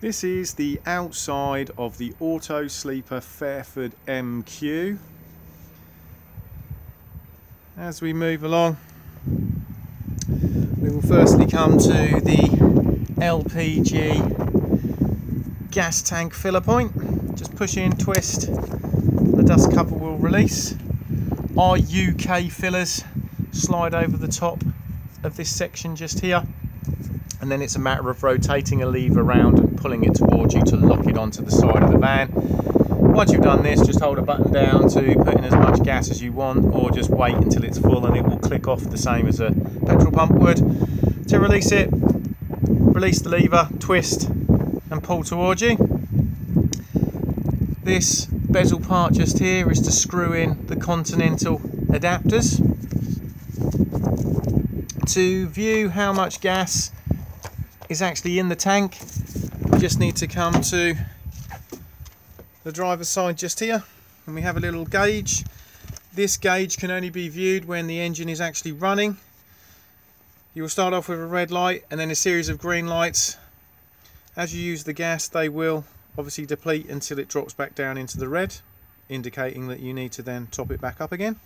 This is the outside of the Auto Sleeper Fairford MQ. As we move along, we will firstly come to the LPG gas tank filler point. Just push in, twist, the dust cover will release. Our UK fillers slide over the top of this section just here and then it's a matter of rotating a lever around and pulling it towards you to lock it onto the side of the van. Once you've done this, just hold a button down to put in as much gas as you want or just wait until it's full and it will click off the same as a petrol pump would. To release it, release the lever, twist and pull towards you. This bezel part just here is to screw in the Continental adapters. To view how much gas is actually in the tank. Just need to come to the driver's side just here and we have a little gauge. This gauge can only be viewed when the engine is actually running. You will start off with a red light and then a series of green lights. As you use the gas they will obviously deplete until it drops back down into the red indicating that you need to then top it back up again.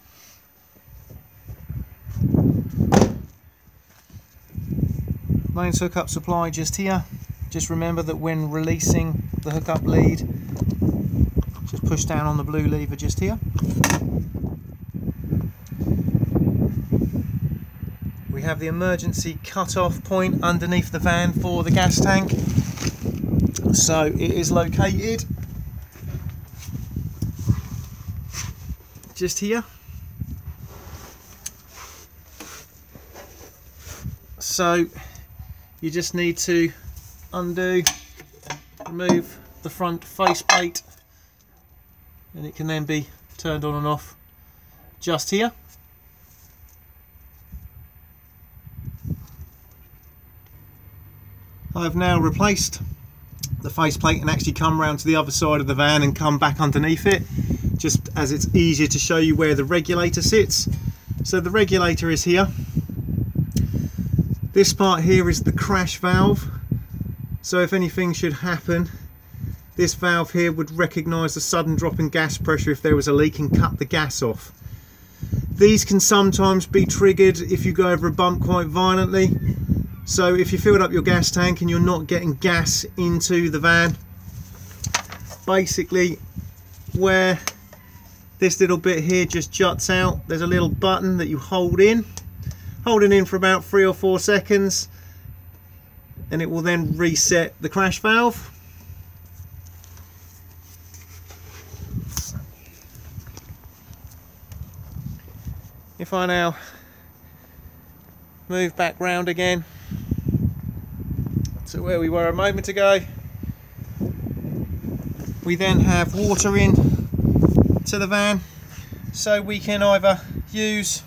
Mains hookup supply just here. Just remember that when releasing the hookup lead, just push down on the blue lever just here. We have the emergency cut-off point underneath the van for the gas tank. So it is located just here. So you just need to undo, remove the front faceplate and it can then be turned on and off just here. I've now replaced the faceplate and actually come around to the other side of the van and come back underneath it just as it's easier to show you where the regulator sits. So the regulator is here this part here is the crash valve. So if anything should happen, this valve here would recognise the sudden drop in gas pressure if there was a leak and cut the gas off. These can sometimes be triggered if you go over a bump quite violently. So if you filled up your gas tank and you're not getting gas into the van, basically where this little bit here just juts out, there's a little button that you hold in holding in for about three or four seconds and it will then reset the crash valve. If I now move back round again to where we were a moment ago we then have water in to the van so we can either use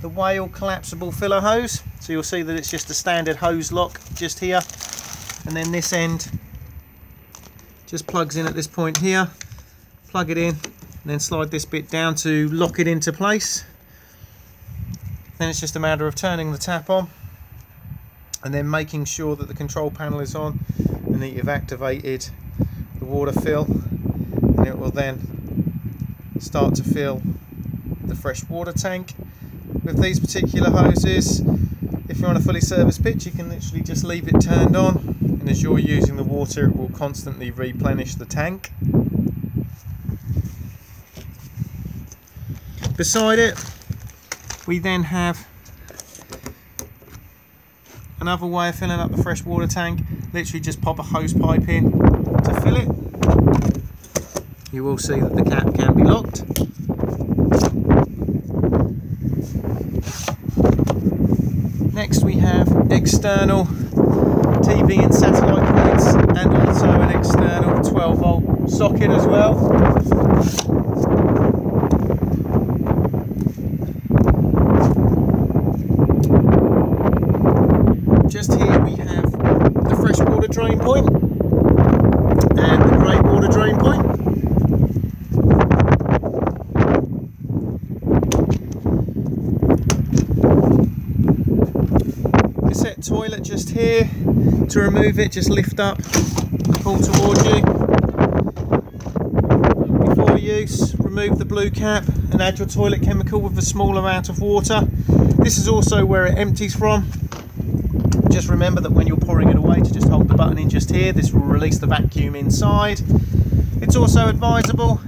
the Whale collapsible filler hose. So you'll see that it's just a standard Hozelock just here. And then this end just plugs in at this point here. Plug it in and then slide this bit down to lock it into place. Then it's just a matter of turning the tap on and then making sure that the control panel is on and that you've activated the water fill and it will then start to fill the fresh water tank with these particular hoses. If you're on a fully serviced pitch you can literally just leave it turned on and as you're using the water it will constantly replenish the tank. Beside it we then have another way of filling up the fresh water tank. Literally just pop a hose pipe in to fill it. You will see that the cap can be locked Next we have external TV and satellite ports and also an external 12 volt socket as well. Just here we have the freshwater drain point and the grey water drain point. Toilet just here. To remove it, just lift up, pull towards you. Before use, remove the blue cap and add your toilet chemical with a small amount of water. This is also where it empties from. Just remember that when you're pouring it away to just hold the button in just here, this will release the vacuum inside. It's also advisable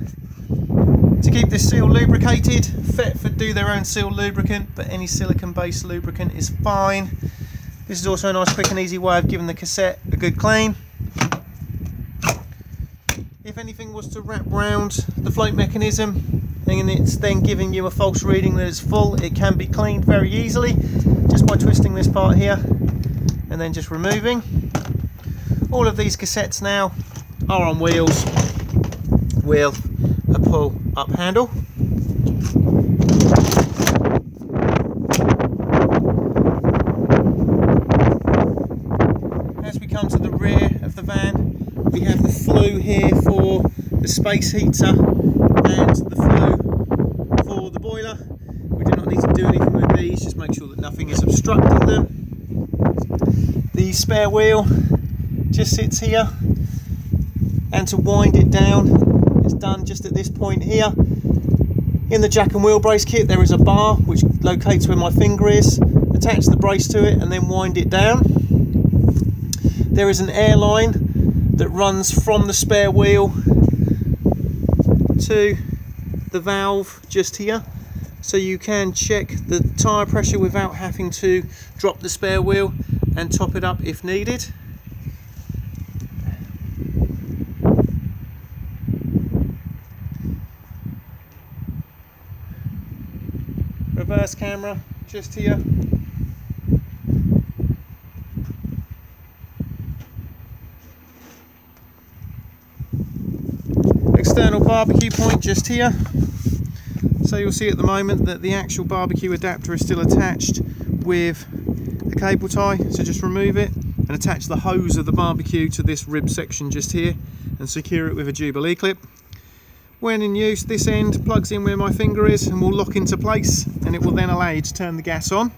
to keep this seal lubricated. Thetford do their own seal lubricant, but any silicone based lubricant is fine. This is also a nice quick and easy way of giving the cassette a good clean. If anything was to wrap round the float mechanism and it's then giving you a false reading that it's full, it can be cleaned very easily just by twisting this part here and then just removing. All of these cassettes now are on wheels with a pull up handle. As we come to the rear of the van, we have the flue here for the space heater and the flue for the boiler. We do not need to do anything with these, just make sure that nothing is obstructing them. The spare wheel just sits here and to wind it down it's done just at this point here in the jack and wheel brace kit there is a bar which locates where my finger is attach the brace to it and then wind it down there is an air line that runs from the spare wheel to the valve just here so you can check the tyre pressure without having to drop the spare wheel and top it up if needed reverse camera just here. External barbecue point just here. So you'll see at the moment that the actual barbecue adapter is still attached with a cable tie. So just remove it and attach the hose of the barbecue to this rib section just here and secure it with a Jubilee clip. When in use, this end plugs in where my finger is and will lock into place and it will then allow you to turn the gas on.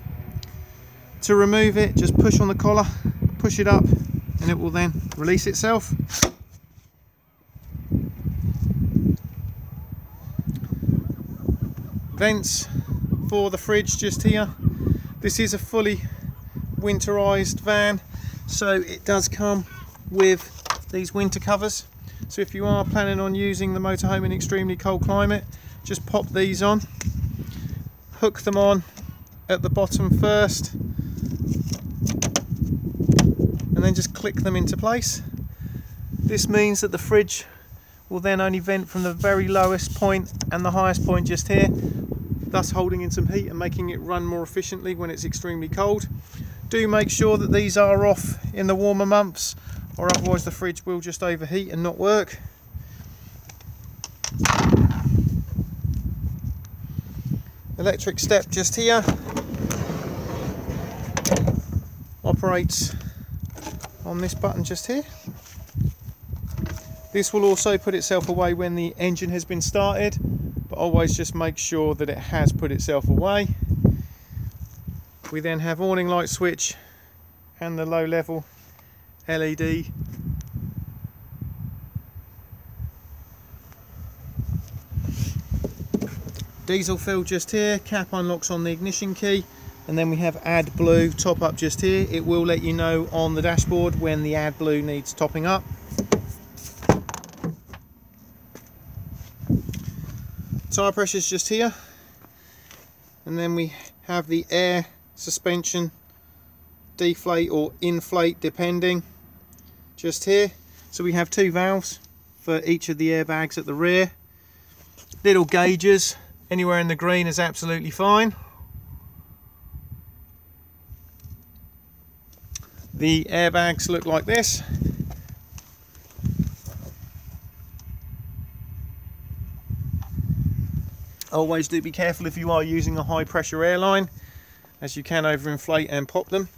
To remove it, just push on the collar, push it up and it will then release itself. Vents for the fridge just here. This is a fully winterized van, so it does come with these winter covers so if you are planning on using the motorhome in extremely cold climate, just pop these on, hook them on at the bottom first, and then just click them into place. This means that the fridge will then only vent from the very lowest point and the highest point just here, thus holding in some heat and making it run more efficiently when it's extremely cold. Do make sure that these are off in the warmer months or otherwise the fridge will just overheat and not work. Electric step just here operates on this button just here. This will also put itself away when the engine has been started, always just make sure that it has put itself away. We then have awning light switch and the low level LED diesel fill just here cap unlocks on the ignition key and then we have AdBlue top up just here. It will let you know on the dashboard when the AdBlue needs topping up tire pressure is just here and then we have the air suspension deflate or inflate depending just here. So we have two valves for each of the airbags at the rear. Little gauges, anywhere in the green is absolutely fine. The airbags look like this. Always do be careful if you are using a high pressure airline as you can overinflate and pop them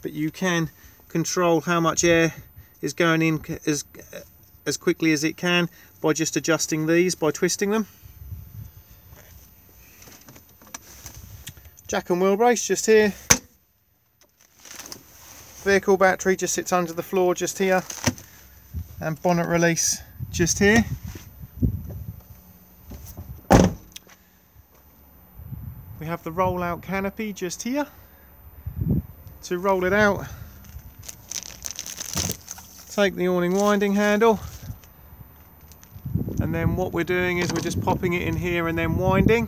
but you can control how much air is going in as, as quickly as it can by just adjusting these by twisting them. Jack and wheel brace just here. vehicle battery just sits under the floor just here and bonnet release just here we have the roll out canopy just here to roll it out. Take the awning winding handle. And then what we're doing is we're just popping it in here and then winding